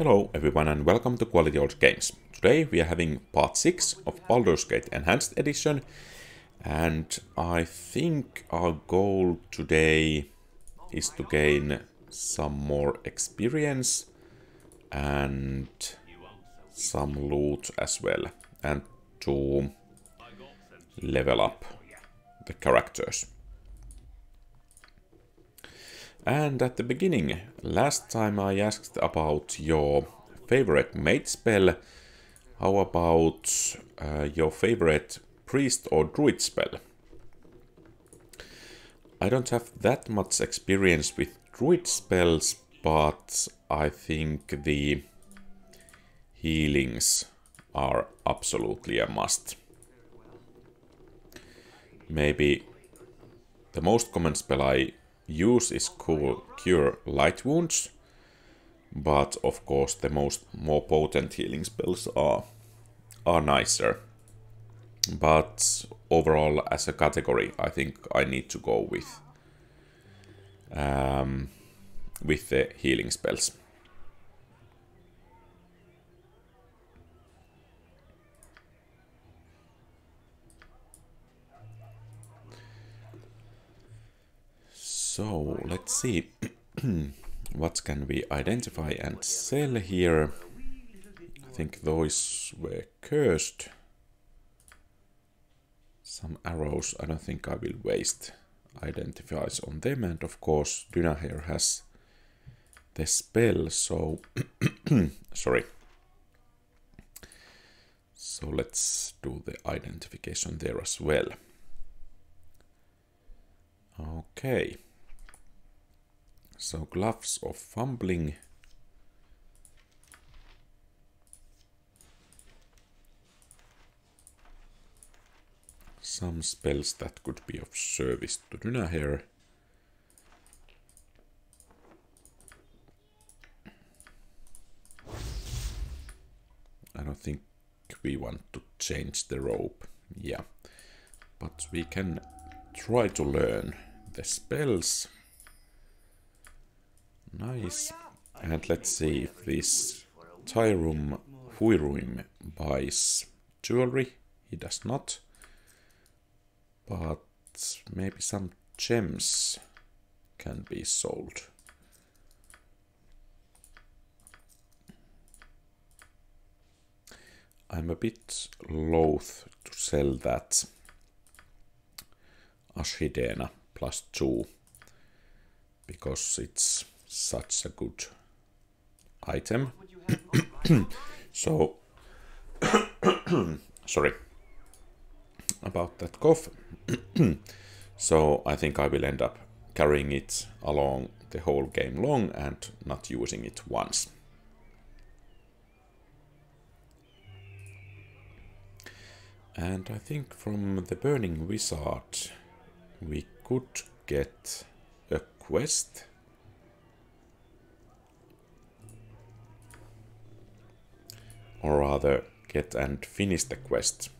Hello everyone and welcome to Quality Old Games. Today we are having part 6 of Baldur's Gate Enhanced Edition and I think our goal today is to gain some more experience and some loot as well and to level up the characters. And at the beginning, last time I asked about your favorite mage spell. How about uh, your favorite priest or druid spell? I don't have that much experience with druid spells, but I think the healings are absolutely a must. Maybe the most common spell I use is cool cure light wounds, but of course the most more potent healing spells are are nicer. But overall, as a category, I think I need to go with um, with the healing spells. So let's see what can we identify and sell here. I think those were cursed. Some arrows, I don't think I will waste identifies on them and of course Dynaheir has the spell so sorry so let's do the identification there as well okay so gloves of fumbling. Some spells that could be of service to Dynaheir. I don't think we want to change the rope. Yeah. But we can try to learn the spells. Nice. And let's see if this Tyrum Huiruim buys jewelry. He does not. But maybe some gems can be sold. I'm a bit loath to sell that Ashideena plus 2 because it's such a good item. so, sorry about that cough. so I think I will end up carrying it along the whole game long and not using it once. And I think from the Burning Wizard we could get a quest or rather get and finish the quest.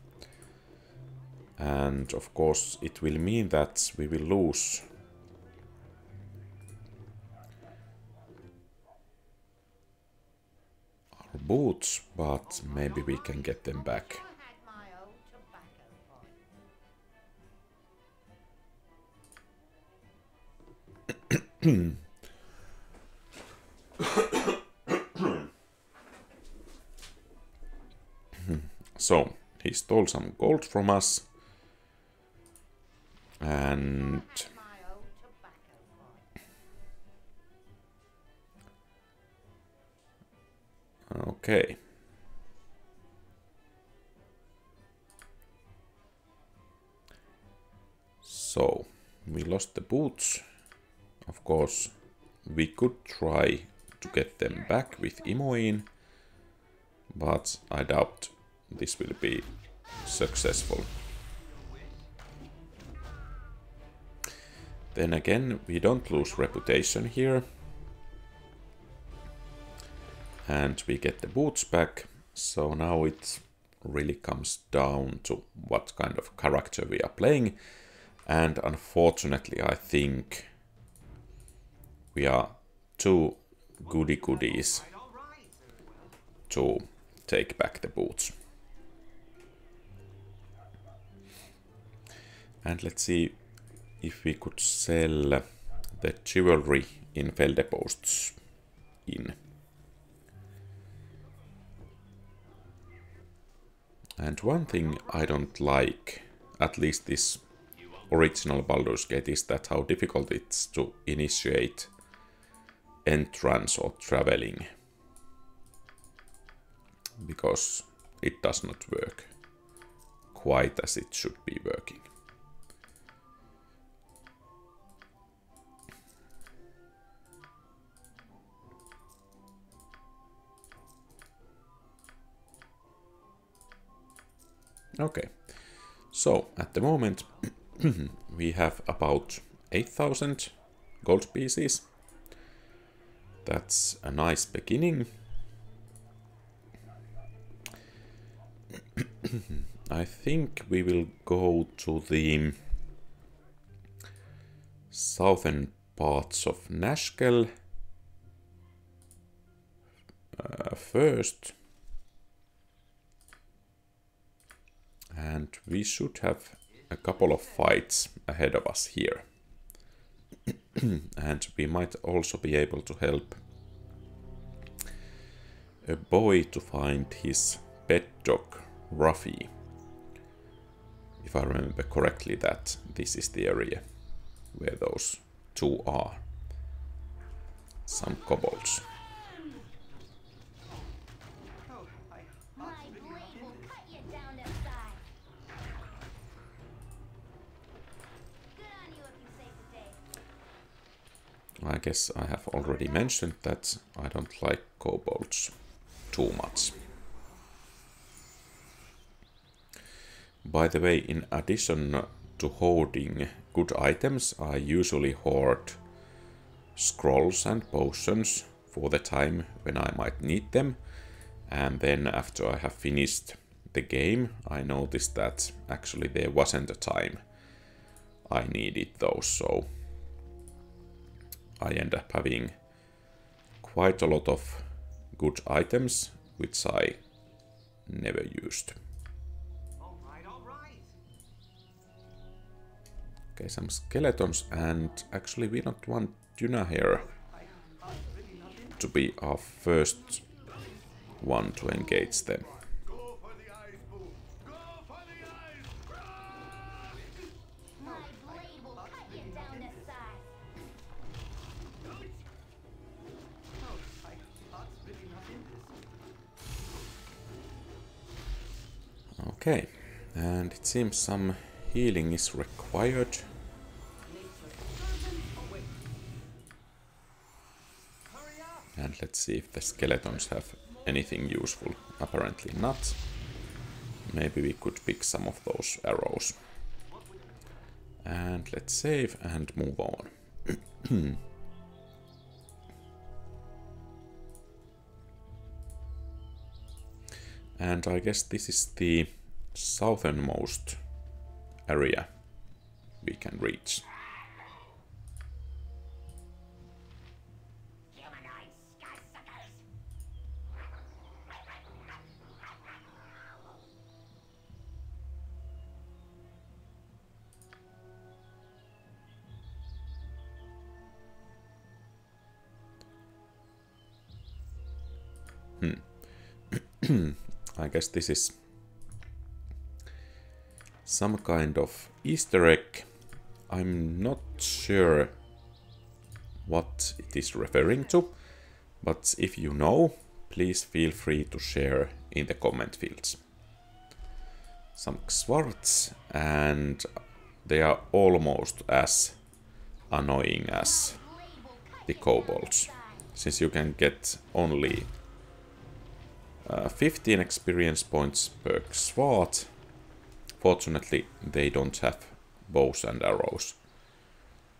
And of course it will mean that we will lose our boots, but maybe we can get them back. So, he stole some gold from us. And... Okay. So, we lost the boots. Of course, we could try to get them back with Imoen, but I doubt this will be successful. Then again, we don't lose reputation here. And we get the boots back. So now it really comes down to what kind of character we are playing. And unfortunately, I think we are too goody goodies to take back the boots. And let's see if we could sell the jewelry in Feldepost's Inn. And one thing I don't like, at least this original Baldur's Gate, is that how difficult it's to initiate entrance or traveling. Because it does not work quite as it should be working. Okay, so at the moment we have about 8000 gold pieces. That's a nice beginning. I think we will go to the southern parts of Nashkel uh, first. And we should have a couple of fights ahead of us here. and we might also be able to help a boy to find his pet dog, Rufie. If I remember correctly that this is the area where those two are. Some kobolds. I guess I have already mentioned that I don't like kobolds too much. By the way, in addition to hoarding good items, I usually hoard scrolls and potions for the time when I might need them. And then after I have finished the game, I noticed that actually there wasn't a time I needed those, so I end up having quite a lot of good items which I never used. Okay, some skeletons and actually we don't want Dynaheir to be our first one to engage them. Okay, and it seems some healing is required. And let's see if the skeletons have anything useful. Apparently not. Maybe we could pick some of those arrows. And let's save and move on. and I guess this is the southernmost area we can reach. Hmm. I guess this is some kind of easter egg. I'm not sure what it is referring to, but if you know, please feel free to share in the comment fields. Some Xvarts, and they are almost as annoying as the kobolds, since you can get only uh, 15 experience points per Xvart Fortunately, they don't have bows and arrows.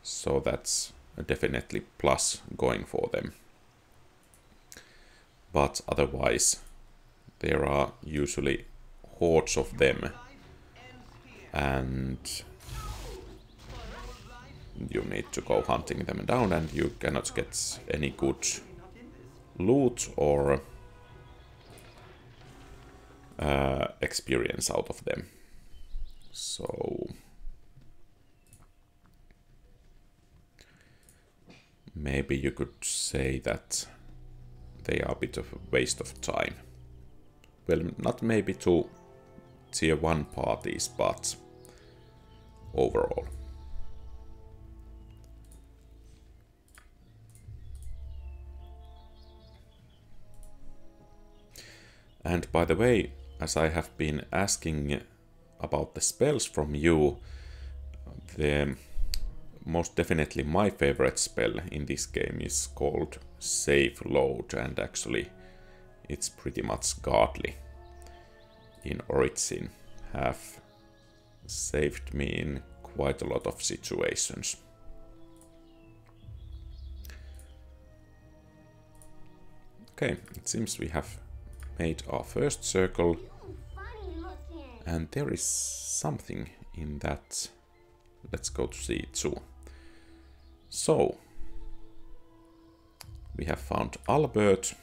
So that's definitely plus going for them. But otherwise, there are usually hordes of them. And you need to go hunting them down and you cannot get any good loot or uh, experience out of them. So maybe you could say that they are a bit of a waste of time. Well, not maybe to tier 1 parties, but overall. And by the way, as I have been asking about the spells from you, the most definitely my favorite spell in this game is called Save Load and actually it's pretty much godly in Origin have saved me in quite a lot of situations. Okay, it seems we have made our first circle and there is something in that. Let's go to see it too. So, we have found Albert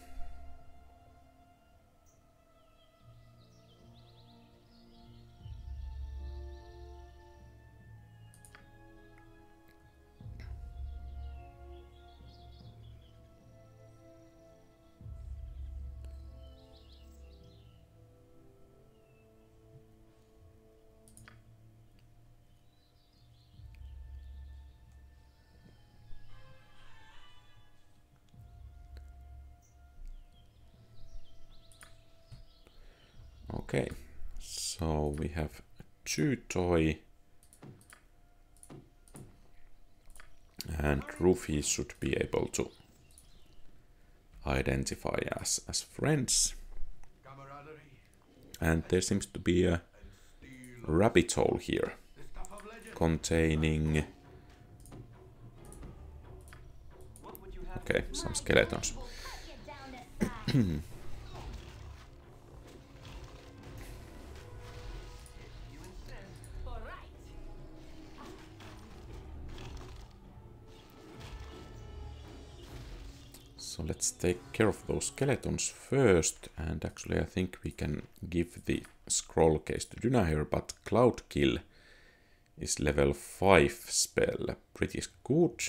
toy and Rufie should be able to identify us as friends. And there seems to be a rabbit hole here containing okay, some skeletons. let's take care of those skeletons first. And actually I think we can give the scroll case to Dynaheir, but Cloud Kill is level 5 spell. Pretty good.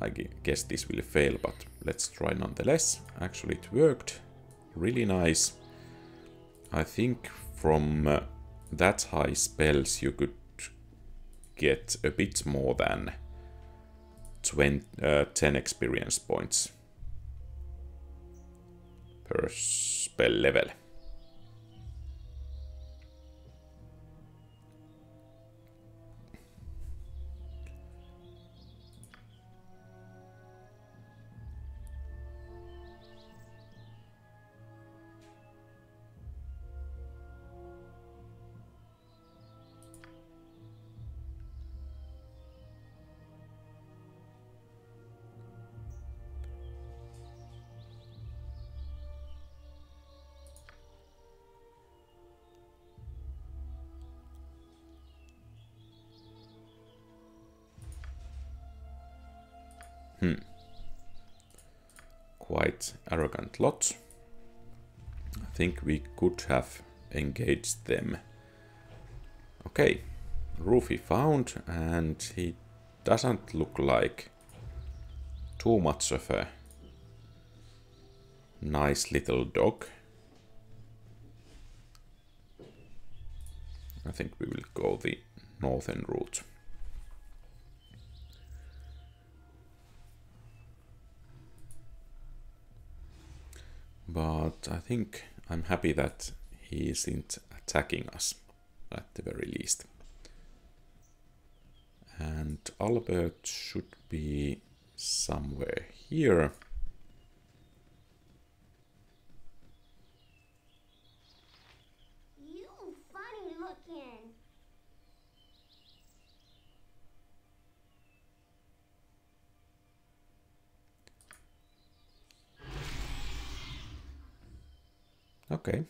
I guess this will fail, but let's try nonetheless. Actually it worked. Really nice. I think from uh, that high spells you could get a bit more than 20, uh, 10 experience points per spell level. Quite arrogant lot. I think we could have engaged them. Okay, Rufie found and he doesn't look like too much of a nice little dog. I think we will go the northern route. But I think I'm happy that he isn't attacking us, at the very least. And Albert should be somewhere here. Okay.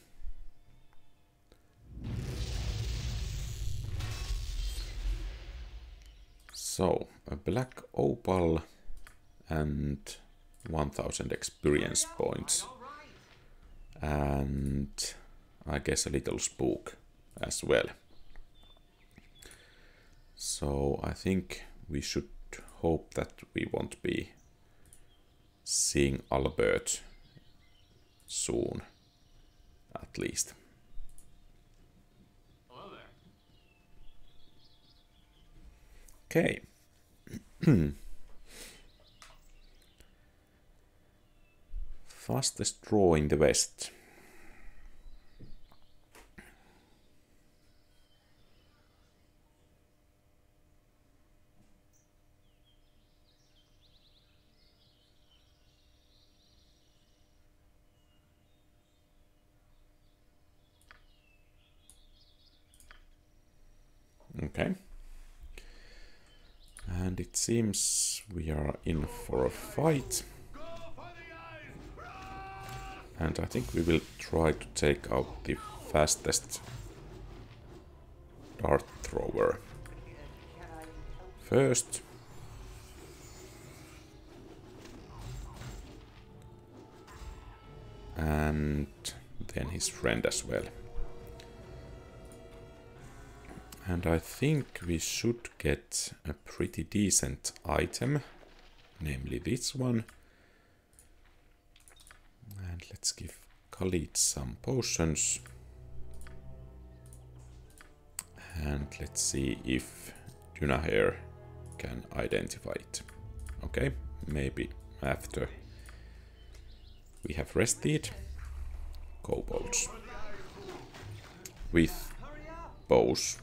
So, a black opal and 1000 experience points. And I guess, a little spook as well. So I think we should hope that we won't be seeing Albert soon, at least. Okay. Fastest draw in the West. Okay. And it seems we are in for a fight. And I think we will try to take out the fastest dart thrower. First. And then his friend as well. And I think we should get a pretty decent item, namely this one. And let's give Khalid some potions. And let's see if Dynaheir can identify it. Okay, maybe after we have rested kobolds with bows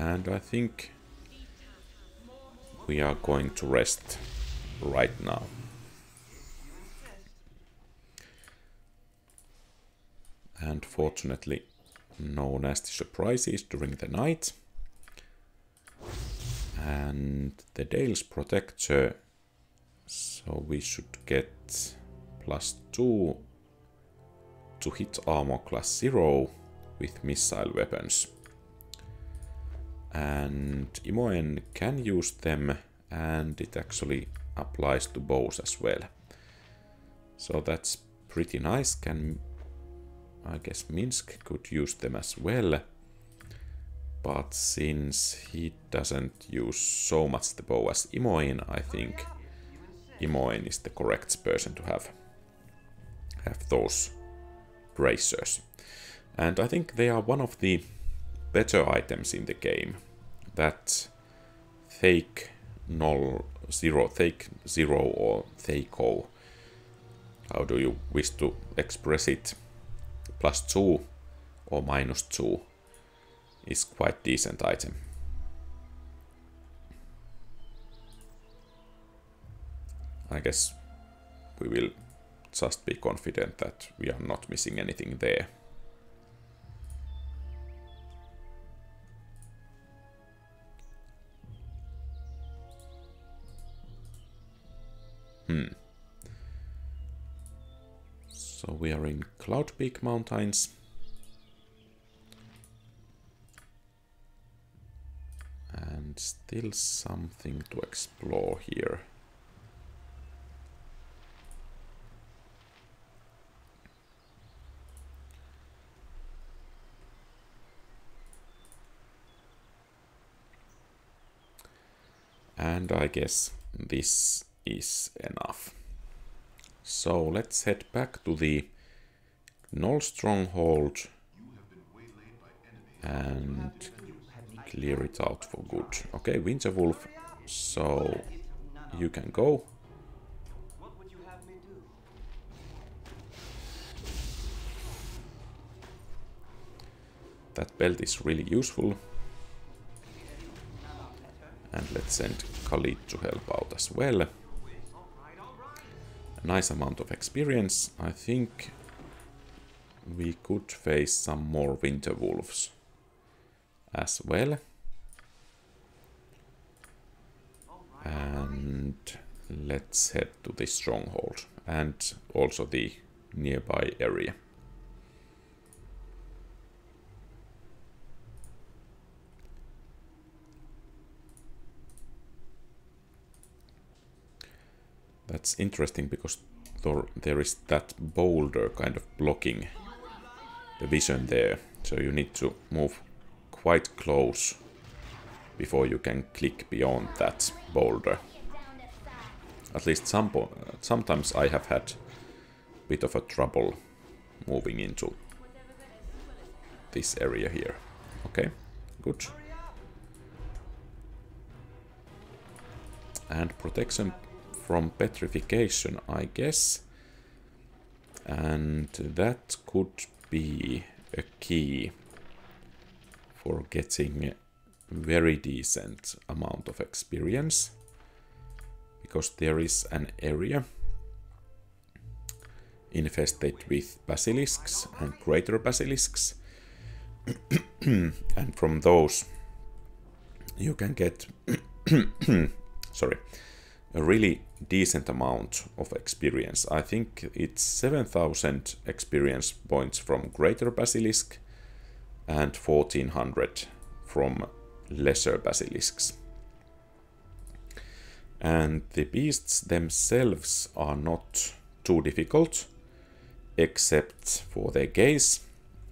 And I think we are going to rest right now. And fortunately, no nasty surprises during the night. And the Dale's Protector, so we should get plus 2 to hit armor class 0 with missile weapons and Imoen can use them and it actually applies to bows as well. So that's pretty nice. Can I guess Minsc could use them as well. But since he doesn't use so much the bow as Imoen, I think Imoen is the correct person to have have those bracers. And I think they are one of the better items in the game. That fake null zero, fake zero or o. How do you wish to express it? Plus two or minus two is quite decent item. I guess we will just be confident that we are not missing anything there. Hmm. So we are in Cloud Peak Mountains. And still something to explore here. And I guess this is enough. So let's head back to the Gnoll Stronghold and clear it out for good. Okay, Winter Wolf, so you can go. That belt is really useful. And let's send Khalid to help out as well a nice amount of experience. I think we could face some more winter wolves as well. And let's head to the stronghold and also the nearby area. That's interesting because there is that boulder kind of blocking the vision there. So you need to move quite close before you can click beyond that boulder. At least some sometimes I have had a bit of a trouble moving into this area here. Okay, good. And protection from petrification, I guess. And that could be a key for getting very decent amount of experience because there is an area infested with basilisks and greater basilisks and from those you can get sorry a really decent amount of experience. I think it's 7000 experience points from Greater Basilisk and 1400 from Lesser Basilisks. And the beasts themselves are not too difficult, except for their gaze,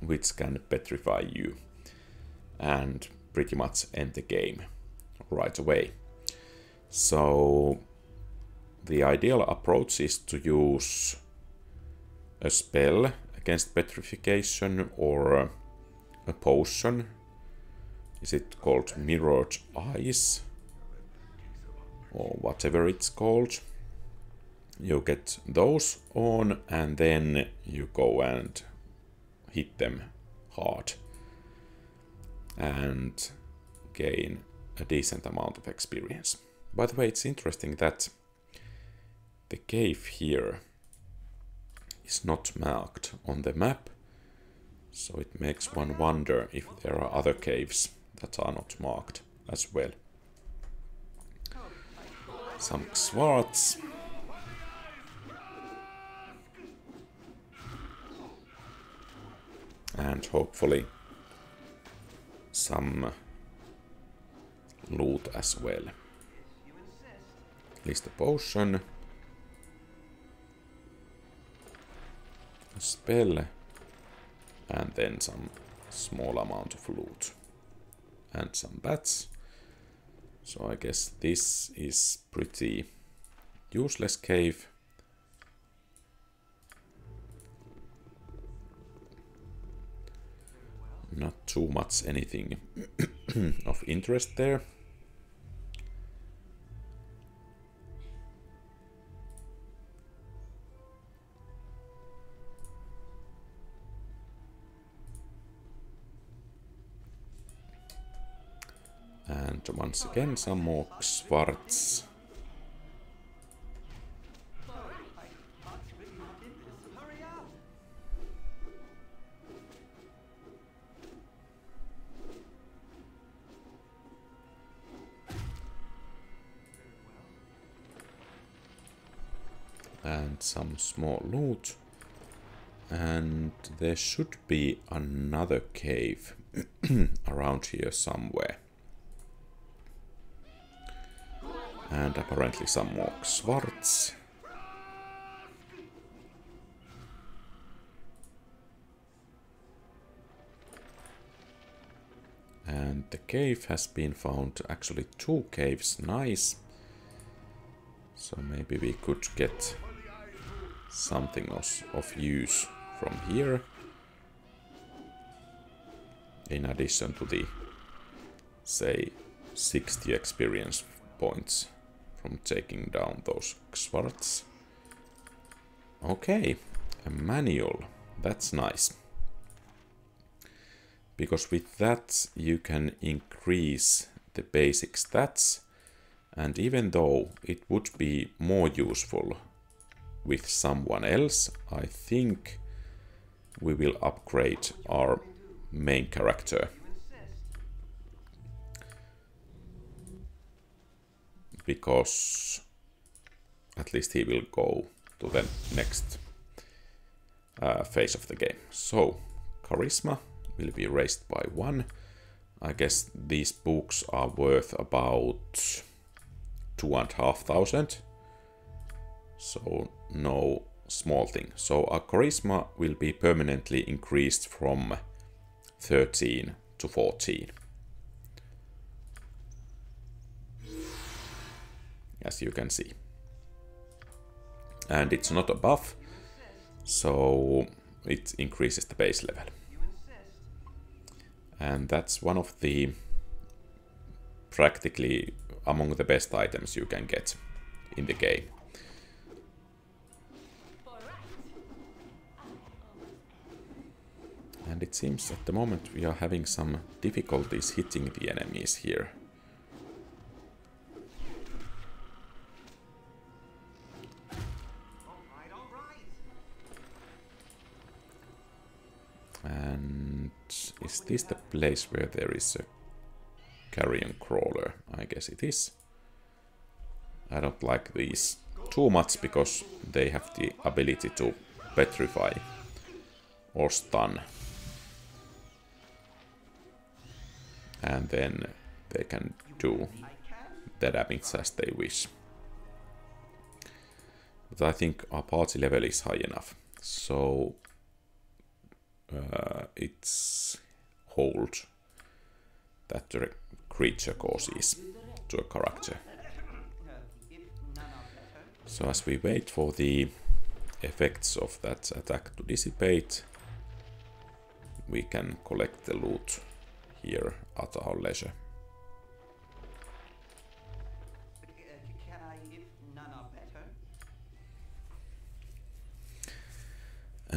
which can petrify you and pretty much end the game right away. So the ideal approach is to use a spell against petrification or uh, a potion. Is it called Mirrored Eyes? Or whatever it's called. You get those on and then you go and hit them hard. And gain a decent amount of experience. By the way, it's interesting that the cave here is not marked on the map, so it makes one wonder if there are other caves that are not marked as well. Some swords. And hopefully some loot as well. At least a potion. Spell and then some small amount of loot and some bats. So I guess this is pretty useless cave. Not too much anything of interest there. And once again some more Xvarts. And some small loot. And there should be another cave around here somewhere. And apparently some more Xvarts. And the cave has been found, actually two caves, nice. So maybe we could get something of use from here. In addition to the, say, 60 experience points from taking down those Xvarts. Okay, a manual. That's nice. Because with that you can increase the basic stats and even though it would be more useful with someone else, I think we will upgrade our main character because at least he will go to the next uh, phase of the game. So, Charisma will be raised by one. I guess these books are worth about two and a half thousand. So no small thing. So our charisma will be permanently increased from 13 to 14. As you can see. And it's not a buff, so it increases the base level. And that's one of the practically among the best items you can get in the game. And it seems at the moment we are having some difficulties hitting the enemies here. And is this the place where there is a carrion crawler? I guess it is. I don't like these too much because they have the ability to petrify or stun. And then they can do the damage as they wish. But I think our party level is high enough. So uh, it's hold that the creature causes to a character. So as we wait for the effects of that attack to dissipate, we can collect the loot here at our leisure.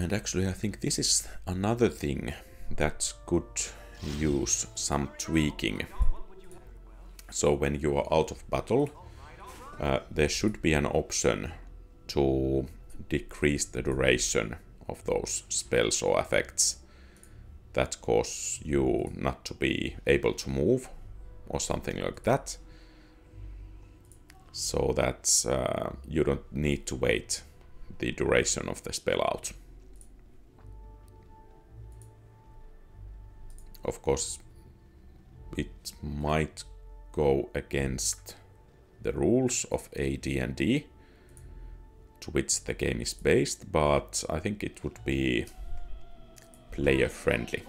And actually I think this is another thing that could use some tweaking. So when you are out of battle, uh, there should be an option to decrease the duration of those spells or effects that cause you not to be able to move or something like that. So that uh, you don't need to wait the duration of the spell out. Of course, it might go against the rules of AD&D to which the game is based, but I think it would be player friendly.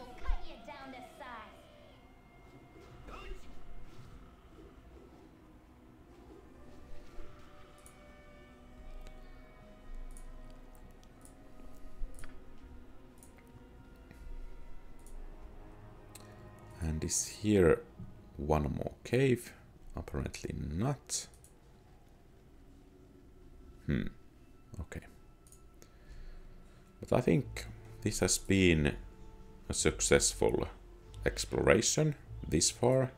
And is here one more cave? Apparently not. Hmm. Okay. But I think this has been a successful exploration this far.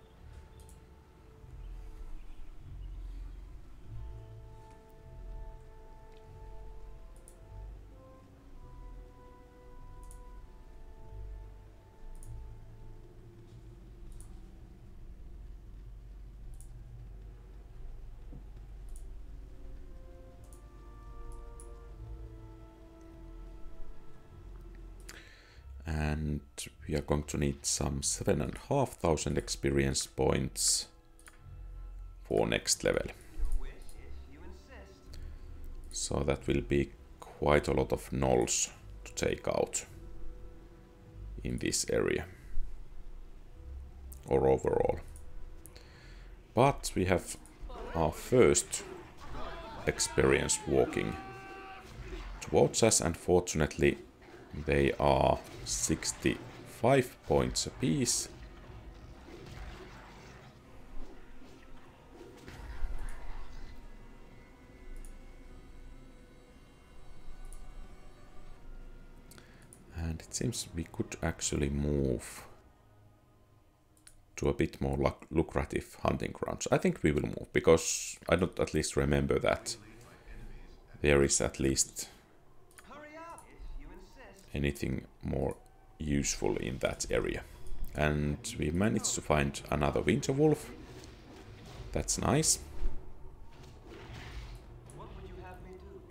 Going to need some 7,500 experience points for next level. So that will be quite a lot of gnolls to take out in this area or overall. But we have our first experience walking towards us and fortunately they are 60 five points apiece. And it seems we could actually move to a bit more lucrative hunting grounds. I think we will move, because I don't at least remember that there is at least anything more useful in that area. And we managed to find another winter wolf. That's nice.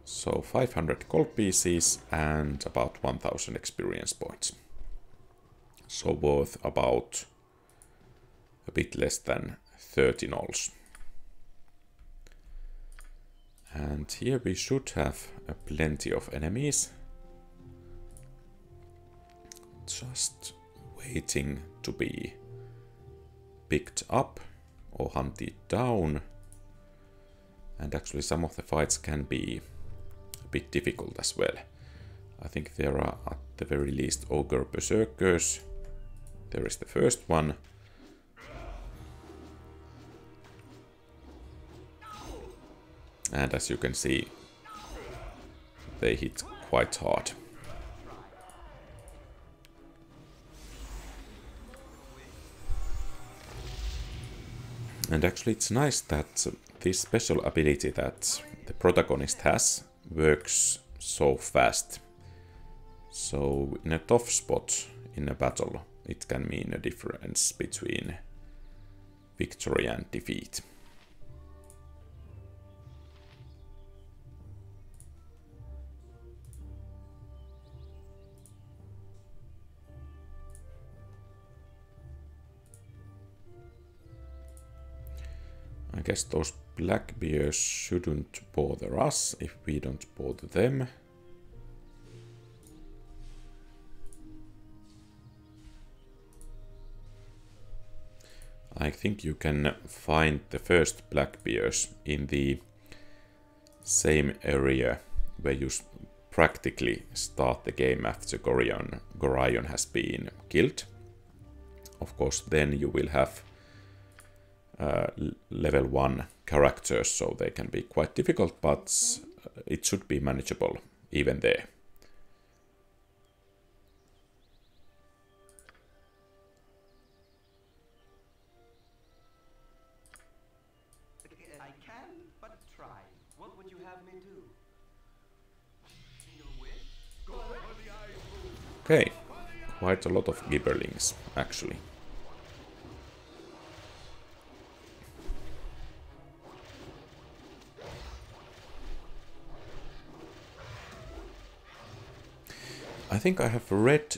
So 500 gold pieces and about 1000 experience points. So worth about a bit less than 30 gnolls. And here we should have plenty of enemies. Just waiting to be picked up or hunted down. And actually some of the fights can be a bit difficult as well. I think there are at the very least Ogre Berserkers. There is the first one. And as you can see, they hit quite hard. And actually it's nice that this special ability that the protagonist has works so fast. So in a tough spot in a battle, it can mean a difference between victory and defeat. I guess those black bears shouldn't bother us if we don't bother them. I think you can find the first black bears in the same area where you practically start the game after Gorion, Gorion has been killed. Of course, then you will have uh, level 1 characters, so they can be quite difficult, but it should be manageable even there. I can but try. What would you have me do? Okay, quite a lot of gibberlings, actually. I think I have read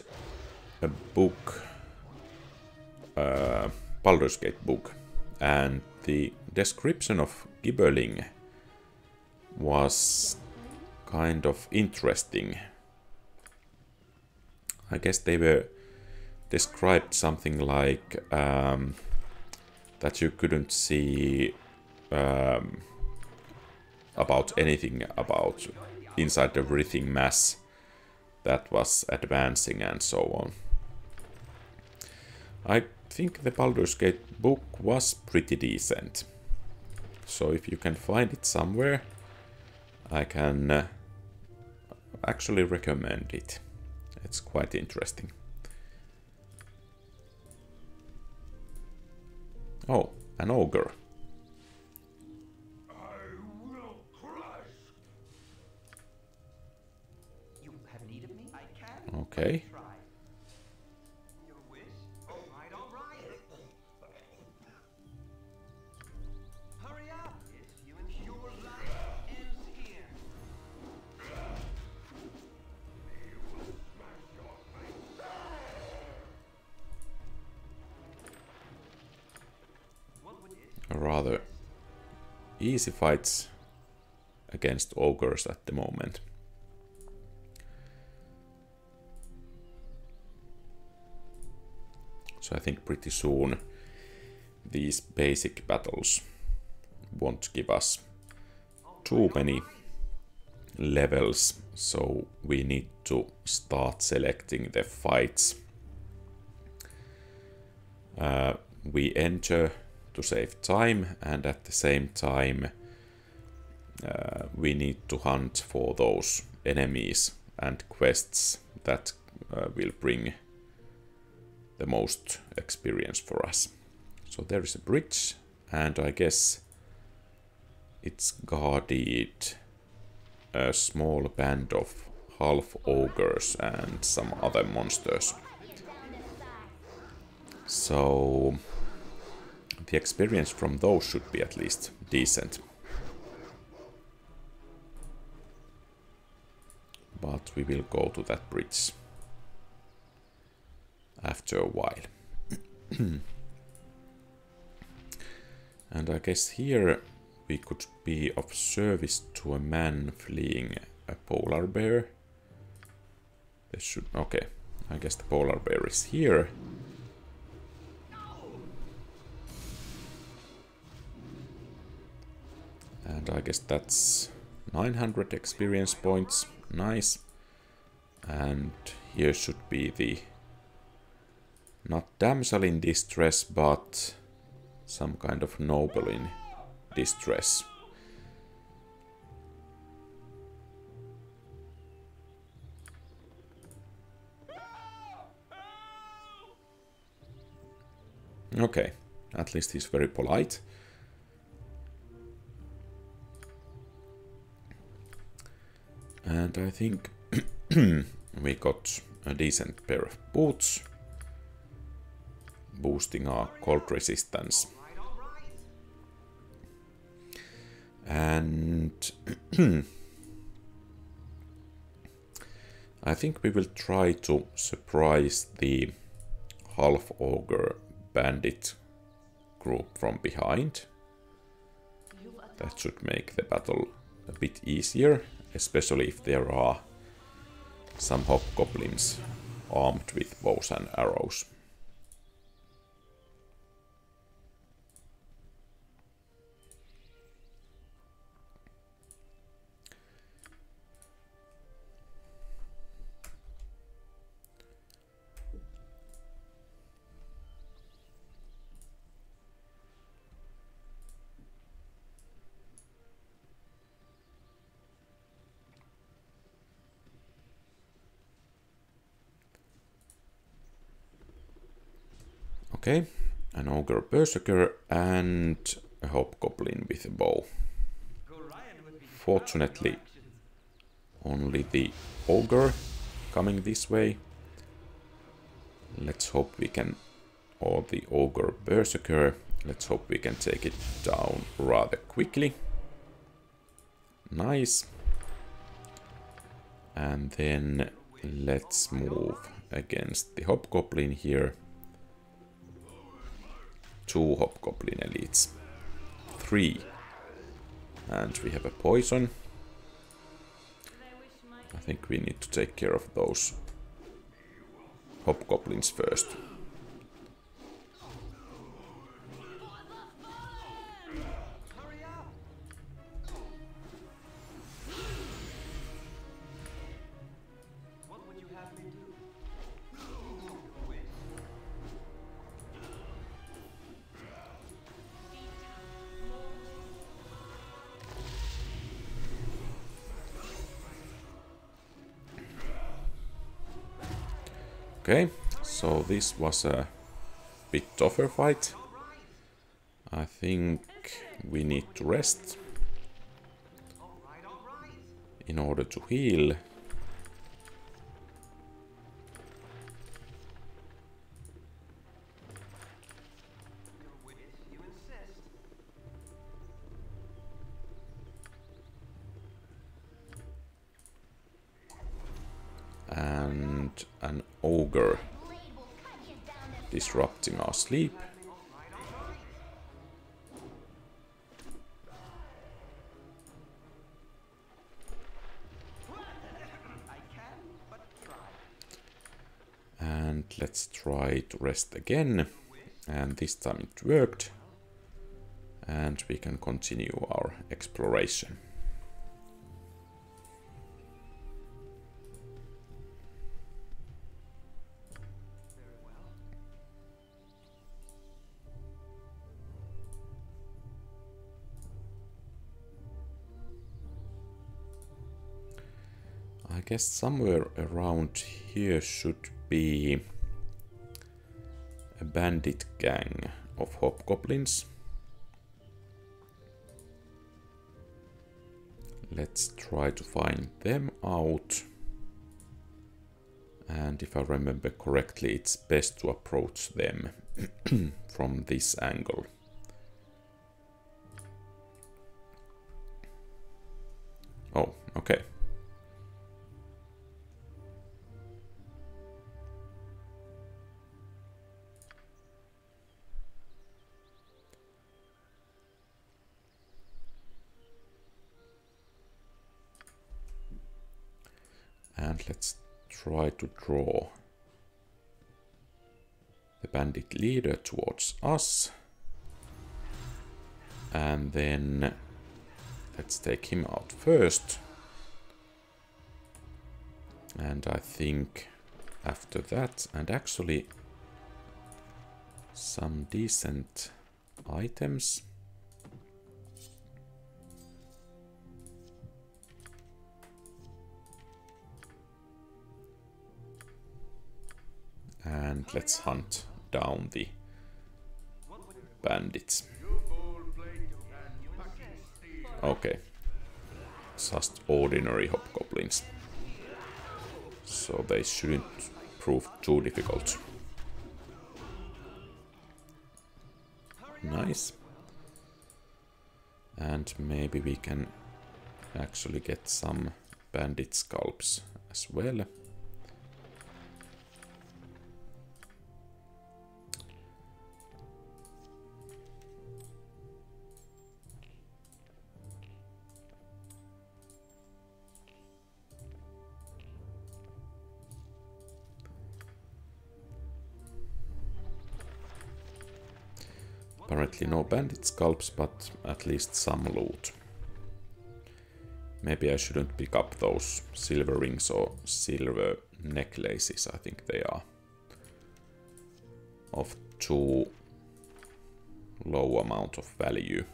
a book, uh, Baldur's Gate book, and the description of Gibberling was kind of interesting. I guess they were described something like um, that you couldn't see um, about anything about inside the breathing mass that was advancing and so on. I think the Baldur's Gate book was pretty decent. So if you can find it somewhere, I can uh, actually recommend it. It's quite interesting. Oh, an ogre. Okay. rather easy fights against ogres at the moment. So I think pretty soon these basic battles won't give us too many levels, so we need to start selecting the fights. Uh, we enter to save time and at the same time uh, we need to hunt for those enemies and quests that uh, will bring the most experience for us. So there is a bridge, and I guess it's guarded a small band of half ogres and some other monsters. So the experience from those should be at least decent. But we will go to that bridge after a while. and I guess here we could be of service to a man fleeing a polar bear. This should... okay. I guess the polar bear is here. And I guess that's 900 experience points. Nice. And here should be the... Not damsel in distress, but some kind of noble in distress. Okay, at least he's very polite. And I think we got a decent pair of boots, boosting our cold resistance. And I think we will try to surprise the half ogre bandit group from behind. That should make the battle a bit easier, especially if there are some hobgoblins armed with bows and arrows. Okay, an ogre berserker and a hobgoblin with a bow. Fortunately, only the ogre coming this way. Let's hope we can, or the ogre berserker, let's hope we can take it down rather quickly. Nice. And then let's move against the hobgoblin here two Hobgoblin Elites. Three. And we have a poison. I think we need to take care of those Hobgoblins first. This was a bit tougher fight. I think we need to rest in order to heal. Sleep. And let's try to rest again. And this time it worked. And we can continue our exploration. Guess somewhere around here should be a bandit gang of hobgoblins. Let's try to find them out. And if I remember correctly, it's best to approach them from this angle. Oh, okay. Try to draw the bandit leader towards us. And then let's take him out first. And I think after that, and actually some decent items. And let's hunt down the bandits. Okay. Just ordinary hobgoblins. So they shouldn't prove too difficult. Nice. And maybe we can actually get some bandit scalps as well. Apparently no bandit scalps, but at least some loot. Maybe I shouldn't pick up those silver rings or silver necklaces, I think they are of too low amount of value.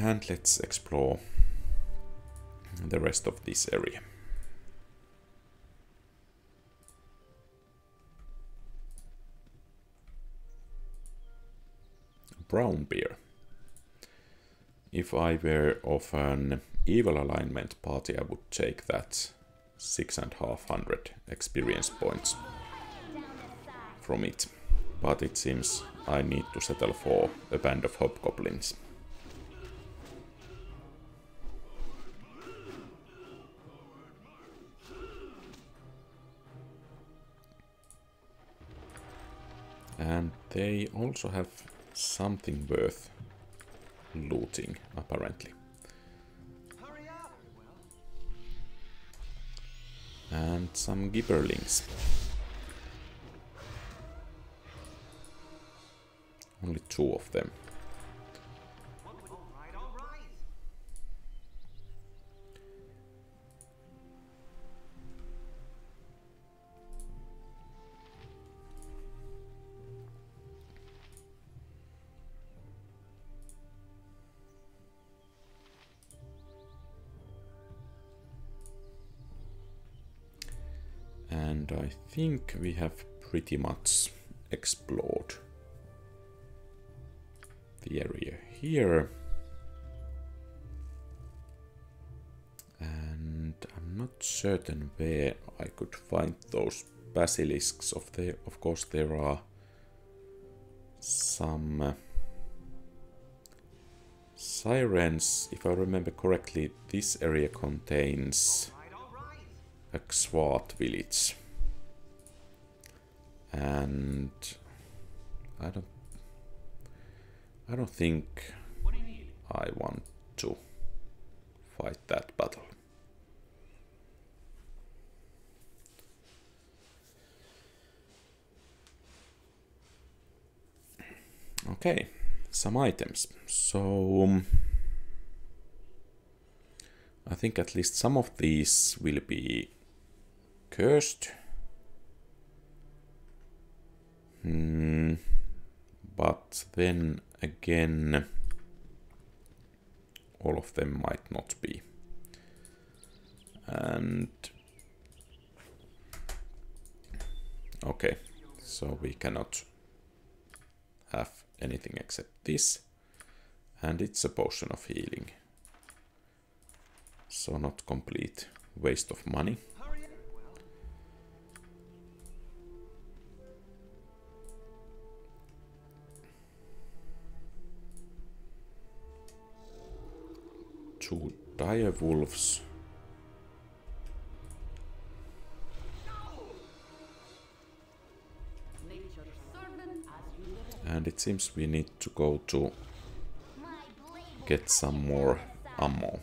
And let's explore the rest of this area. Brown bear. If I were of an evil alignment party, I would take that six and a half hundred experience points from it. But it seems I need to settle for a band of hobgoblins. They also have something worth looting, apparently. And some gibberlings. Only two of them. Think we have pretty much explored the area here. And I'm not certain where I could find those basilisks. Of the, of course, there are some uh, sirens. If I remember correctly, this area contains a Xvart village. And I don't I don't think I want to fight that battle. Okay, some items. So um, I think at least some of these will be cursed. Hmm. But then again, all of them might not be. And okay, so we cannot have anything except this. And it's a potion of healing. So not complete waste of money. dire wolves. And it seems we need to go to get some more ammo.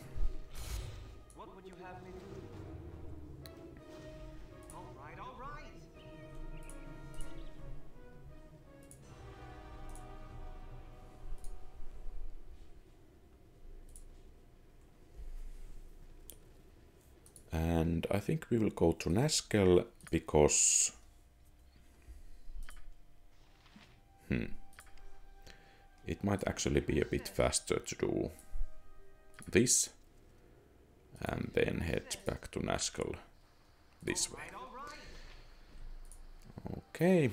I think we will go to Nashkel because... Hmm. It might actually be a bit faster to do this and then head back to Nashkel this way. Okay.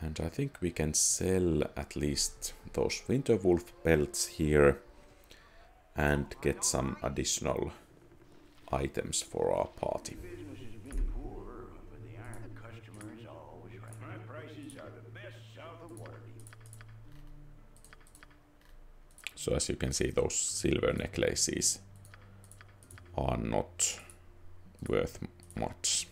And I think we can sell at least those Winterwolf belts here and get some additional items for our party. So as you can see, those silver necklaces are not worth much.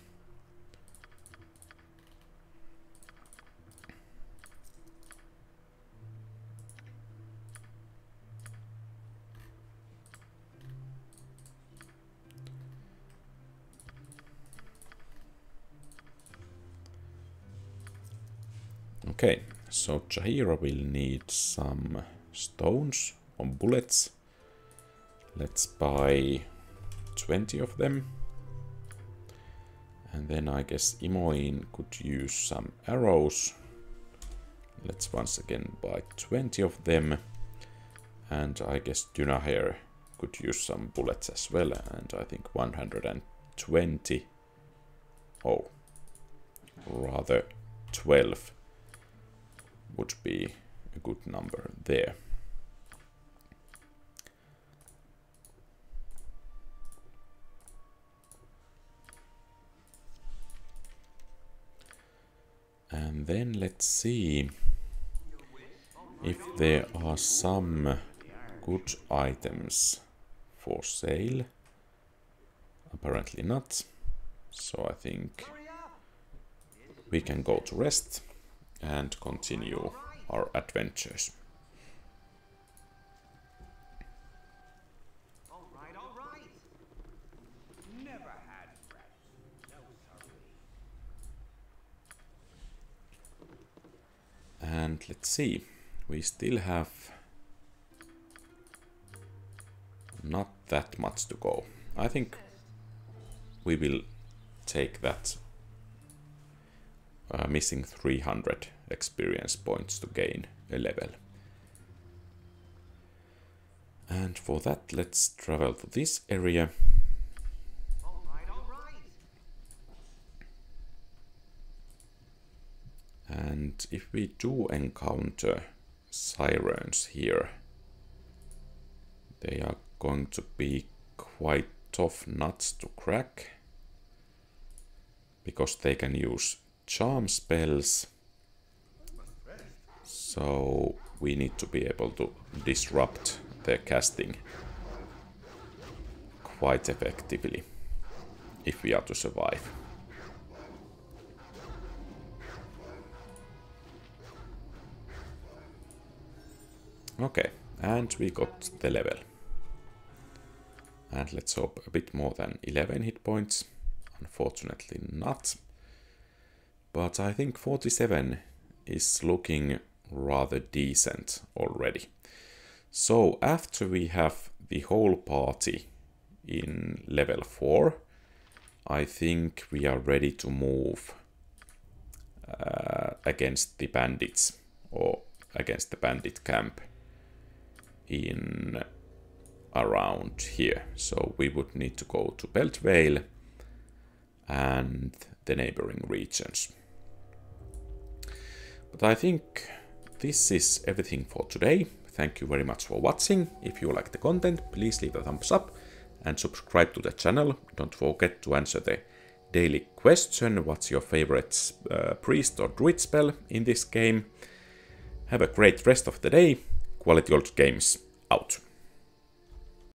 Okay, so Jaheira will need some stones or bullets. Let's buy 20 of them. And then I guess Imoen could use some arrows. Let's once again buy 20 of them. And I guess Dynaheir could use some bullets as well. And I think 120. Oh, rather 12 would be a good number there. And then let's see if there are some good items for sale. Apparently not. So I think we can go to rest and continue our adventures. All right, all right. Never had rats. No, sorry. And let's see, we still have not that much to go. I think we will take that uh, missing 300 experience points to gain a level. And for that, let's travel to this area. All right, all right. And if we do encounter sirens here, they are going to be quite tough nuts to crack because they can use charm spells. So we need to be able to disrupt their casting quite effectively if we are to survive. Okay, and we got the level. And let's hope a bit more than 11 hit points. Unfortunately not. But I think 47 is looking rather decent already. So after we have the whole party in level 4, I think we are ready to move uh, against the bandits or against the bandit camp in around here. So we would need to go to Peldvale and the neighboring regions. But I think this is everything for today. Thank you very much for watching. If you like the content, please leave a thumbs up and subscribe to the channel. Don't forget to answer the daily question, what's your favorite uh, priest or druid spell in this game. Have a great rest of the day. Quality Old Games out.